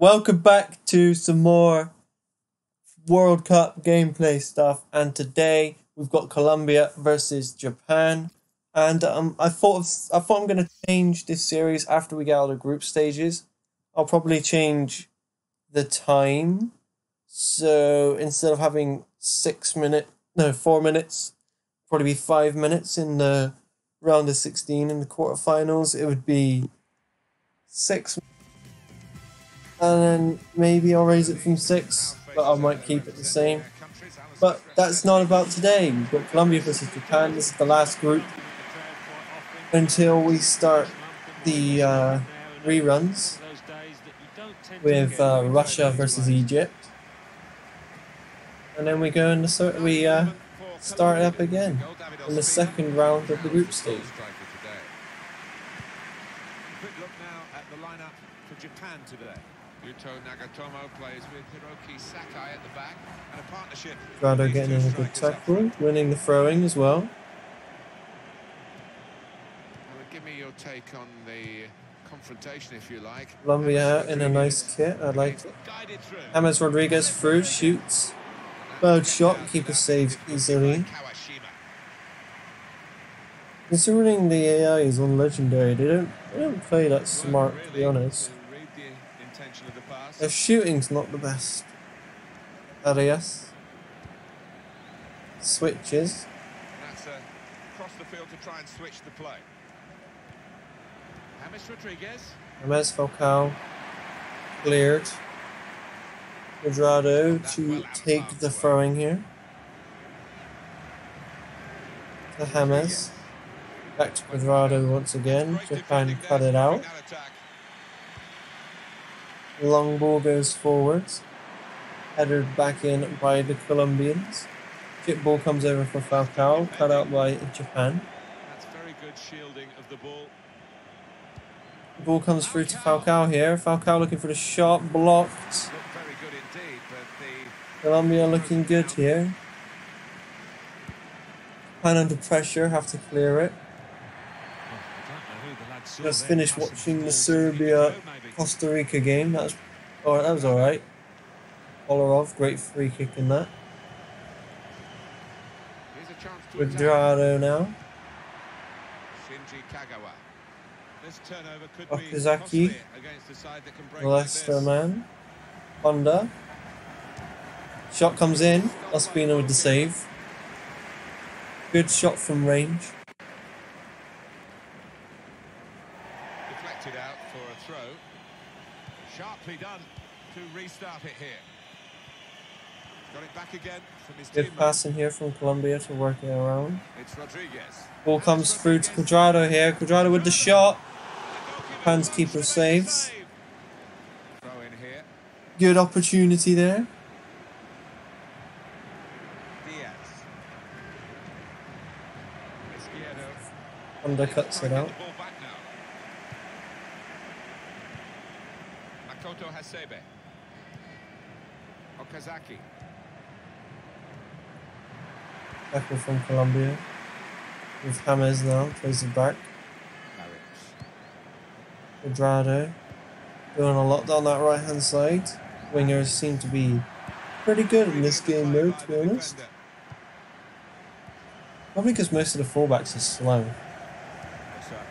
Welcome back to some more World Cup gameplay stuff, and today we've got Colombia versus Japan. And um, I thought I thought I'm gonna change this series after we get out of group stages. I'll probably change the time, so instead of having six minute, no four minutes, probably be five minutes in the round of sixteen in the quarterfinals. It would be six and then maybe I'll raise it from six, but I might keep it the same. But that's not about today. We've got Colombia versus Japan. This is the last group until we start the uh, reruns with uh, Russia versus Egypt, and then we go in the we uh, start up again in the second round of the group stage. Quick look now at the lineup for Japan today. Yuto Nagatomo plays with Hiroki Sakai at the back and a partnership. Grado getting in a good tackle, winning the throwing as well. Well, Give me your take on the confrontation, if you like. Colombia in a nice kit, I like it. James Rodriguez through, shoots. Bird shot, keeper saves easily. Considering the AI is on legendary, they don't they don't play that smart to be honest. Read the intention of the pass. Their shooting's not the best. Arias. Switches. That's uh, across the field to try and switch the play. James Rodriguez. James Falcao. Cleared. Cuadrado to take the throwing here. To James. Back to Cuadrado once again. to try and cut it out. That attack. Long ball goes forwards. Headed back in by the Colombians. Chip ball comes over for Falcao, cut out by Japan. That's very good shielding of the ball. The Ball comes through to Falcao here. Falcao looking for the shot, blocked. Very good indeed, but the Colombia looking good here. Japan under pressure, have to clear it. Just finished watching the Serbia Costa Rica game. That's alright, that was alright. Kolarov, great free kick in that. Here's a chance to With. Dorado now. Shinji Kagawa. This turnover could Okazaki. be costly against a side that like Leicester man. Honda. Shot comes in. Ospina with the save. Good shot from range. Deflected out for a throw. Sharply done to restart it here. Got it back again from his Good passing here from Colombia to work it around. It's Rodriguez. Ball comes through to Cuadrado here. Cuadrado with the shot. Japan's keeper saves. Throw in here. Good opportunity there. Diaz. Undercuts it out. Back. Hasebe. Okazaki. Tackle from Colombia. With James now. Plays it back. Cuadrado. Doing a lot down that right hand side. Wingers seem to be pretty good in this game mode, to be honest. Probably because most of the fullbacks are slow. Osaka.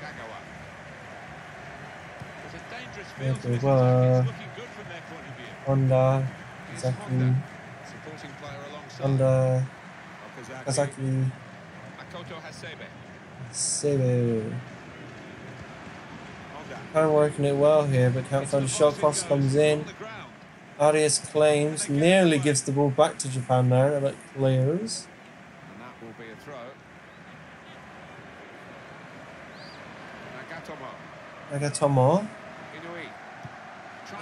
Kagawa. It's a dangerous field to Okay, this well, attack. uh, It's looking good from their point of view. Honda. Here's Zaki. Honda. Kazaki. Hasebe. Kind of working it well here, but can't find a shot. Cross comes in. Arias claims, nearly gives the ball back to Japan there, but clears. And that will be a throw. Nagatomo.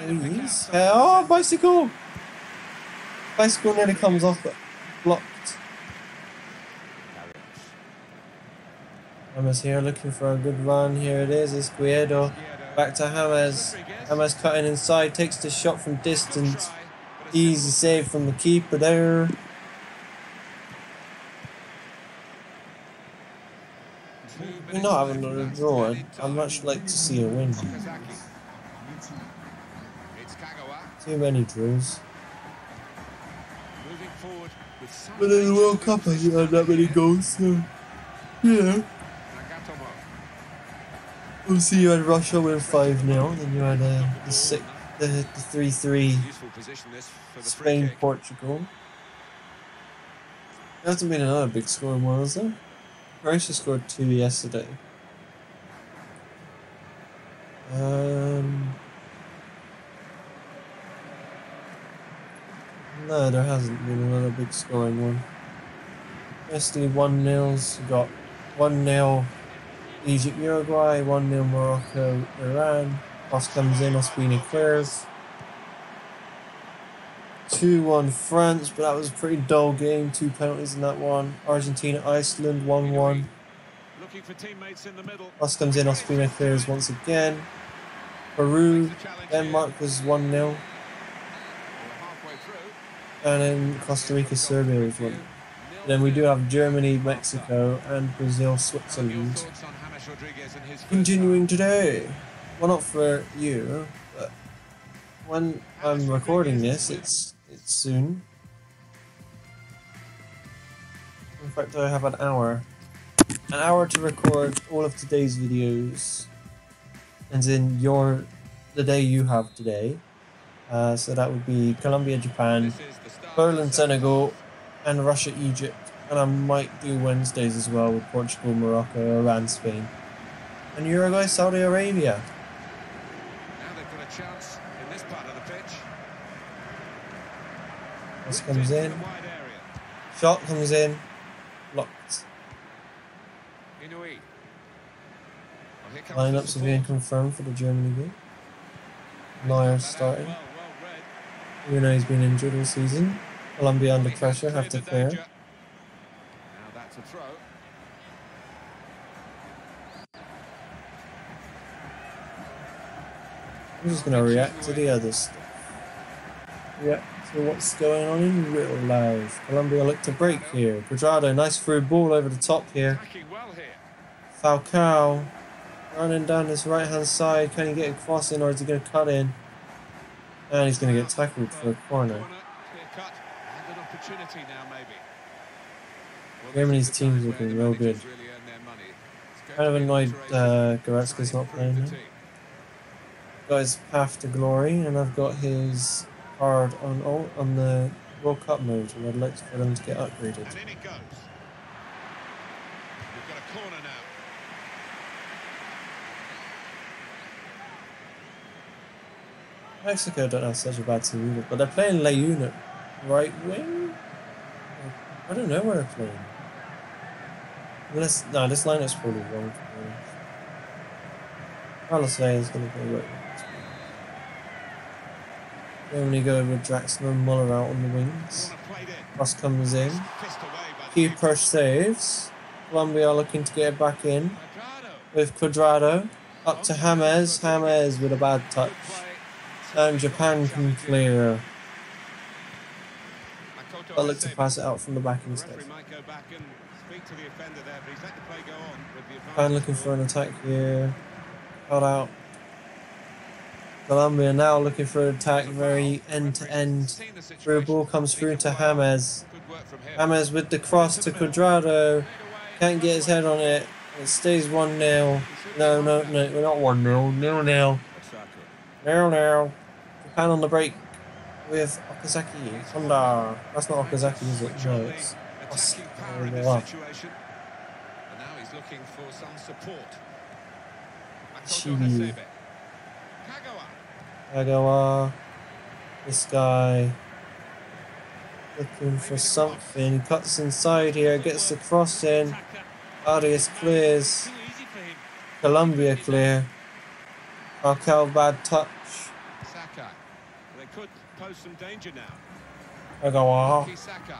Uh, oh, bicycle! Bicycle nearly comes off, but blocked. James here looking for a good run. Here it is. It's Guido. Back to. Rodriguez. James cutting inside, takes the shot from distance. A Easy save from the keeper there. We're not having another draw. I'd much like to see a win. Okazaki. It's Kagawa Too many draws. moving forward with some But in the World Cup, I didn't have that many goals, so. Yeah. We'll see you had Russia win 5 0, then you had uh, the, six, the, the 3 3 Useful position this for the free Spain. Portugal. There hasn't been another big scoring one, has there? Croatia scored two yesterday. Um, no, there hasn't been another big scoring one. Mostly 1 nils. Got 1 0 Egypt Uruguay, 1 0 Morocco Iran. Cross comes in, Ospina clears. 2 1 France, but that was a pretty dull game. Two penalties in that one. Argentina Iceland 1 1. Looking for teammates in the middle. Comes in, Ospina clears once again. Peru, Makes the challenge Denmark was 1 0. here. We're halfway through. And then Costa Rica, Serbia was 1 Then we do have Germany, Mexico, and Brazil, Switzerland. Continuing today. Well, not for you, but when I'm recording this, it's it's soon. In fact, I have an hour, an hour to record all of today's videos, and then your the day you have today. Uh, so that would be Colombia, Japan, This is the start Poland, of the second Senegal, and Russia, Egypt. And I might do Wednesdays as well with Portugal, Morocco, Iran, Spain. And Uruguay, Saudi Arabia. Now they've got a chance in this part of the pitch. This comes in. the wide area. Shot comes in. Locked. Inui. Well, here comes the Lineups are support. being confirmed for the Germany game. Neuer starting. Well, well read. Even though he's been injured all season. Colombia under pressure, have to clear. Now that's a throw. I'm just gonna react to the other stuff. React to what's going on in real life. Colombia look to break here. Cuadrado, nice through ball over the top here. Here. Falcao running down this right hand side. Can he get a cross in or is he going to cut in? And he's going to get tackled for a corner. Corner, clear cut, and an opportunity now maybe. Well, Germany's team's looking real good. really earn their money. It's going Kind of annoyed uh, Goretzka's not playing here. Got his path to glory, and I've got his card on all, on the World Cup mode, and I'd like for them to get upgraded. And in it goes. We've got a corner now. Mexico don't have such a bad team either, but they're playing Leuna, right wing. I don't know where they're playing. Unless no, this lineup's probably wrong. to be honest. Carlos is going to go right wing. Germany go with Draxler and Muller out on the wings. Cross comes in. Pissed away by the Keeper saves. Colombia looking to get it back in with Cuadrado. Up to James. James with a bad touch. And Japan can clear. But look to pass it out from the back instead. referee might go back and speak to the offender there, but he's let the play go on with the Japan looking for an attack here. Cut out. Colombia now looking for an attack, very end to end. Through ball comes through to. James. Good work from him. James with the cross to Cuadrado. Can't get his head on it. It stays 1 0. No, no, no, we're not 1 0. 0 0. 0 0. Japan on the break with Okazaki. Honda. That's not Okazaki, is it? No, it's. attacking power in Wow. this situation. And now he's looking for some support. Hasebe. Kagawa. Agawa. This guy. Looking for something. Cuts inside here, gets the cross in. Arias clears. Too easy for him. Colombia clear. Falcao bad touch. Sakai. They could pose some danger now. Agawa. Yuki Sakai.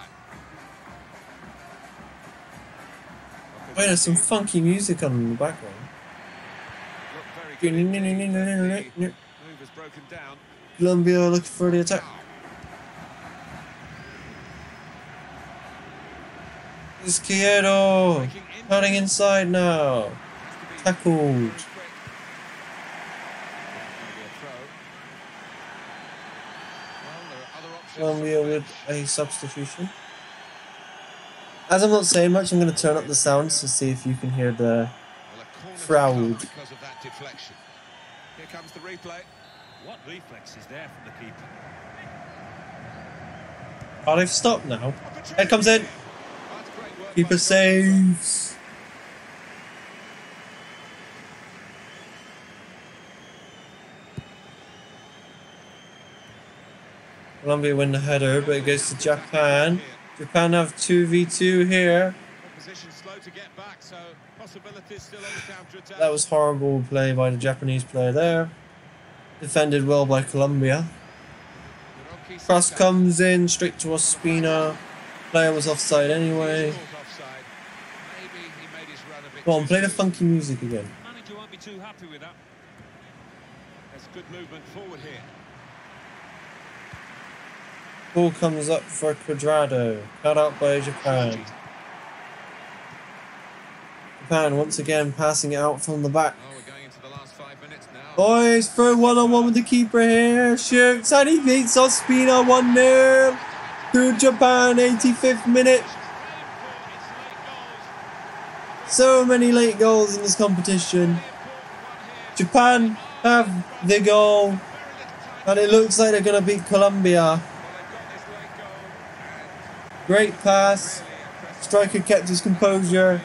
Oh, Wait, there's some funky music on in the background. Looked very good indeed. The Colombia Move has broken down. looking for the attack. Izquierdo. Cutting inside now. tackled. Colombia with a substitution. As I'm not saying much, I'm going to turn up the sounds to see if you can hear the crowd. Because of that deflection. Here comes the replay. What reflex is there from the keeper? Oh, they've stopped now. Head comes in. That's great work Keeper by saves. Colombia win the header, but it goes to Japan. Japan have 2v2 here. Opposition slow to get back, so possibilities still on the counter attack. That was horrible play by the Japanese player there. Defended well by Colombia. Cross comes in straight to Ospina. Player was offside anyway. Go on, play the funky music again. Manager won't be too happy with that. There's good movement forward here. Ball comes up for Cuadrado. Cut out by Japan. Japan once again passing it out from the back. We're going into the last five minutes now. Boys, throw one on one with the keeper here. Shoots and he beats Ospina 1 0 to Japan, 85th minute. So many late goals in this competition. Japan have the goal, and it looks like they're going to beat Colombia. Great pass. Striker kept his composure.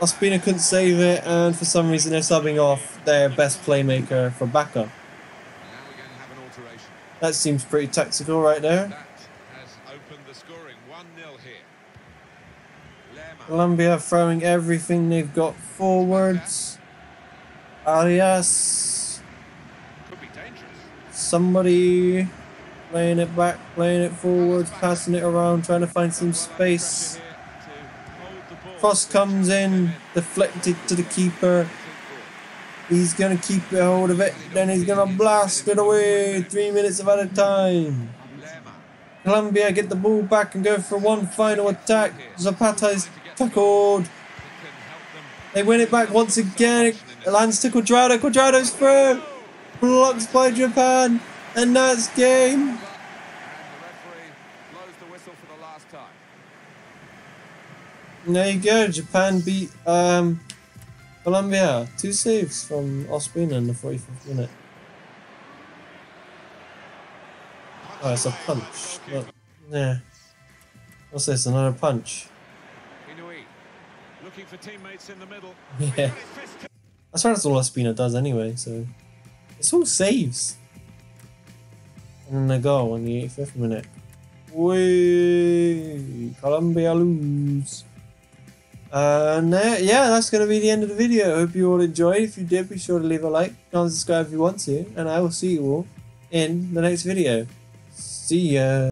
Ospina couldn't save it, and for some reason they're subbing off their best playmaker for backup. Now we're going to have an alteration. That seems pretty tactical right there. That has opened the scoring. 1 0 here. Lerma. Colombia throwing everything they've got forwards. Arias. Could be dangerous. Somebody playing it back, playing it forwards, passing it around, trying to find some space. Cross comes in, deflected to the keeper. He's gonna keep a hold of it, then he's gonna blast it away. Three minutes of added time. Colombia get the ball back and go for one final attack. Zapata is tackled. They win it back once again. It lands to Cuadrado. Cuadrado's through. Blocks by Japan. And that's game. And there you go. Japan beat um, Colombia. Two saves from Ospina in the 45th minute. Oh, it's a punch. But, yeah. What's this? Another punch? Looking for teammates in the middle. Yeah. That's right, that's all Ospina does anyway, so. It's all saves. And they go in the 85th minute. Whee! Colombia lose. And uh, yeah, that's going to be the end of the video. I Hope you all enjoyed. If you did, be sure to leave a like, comment, subscribe if you want to. And I will see you all in the next video. See ya.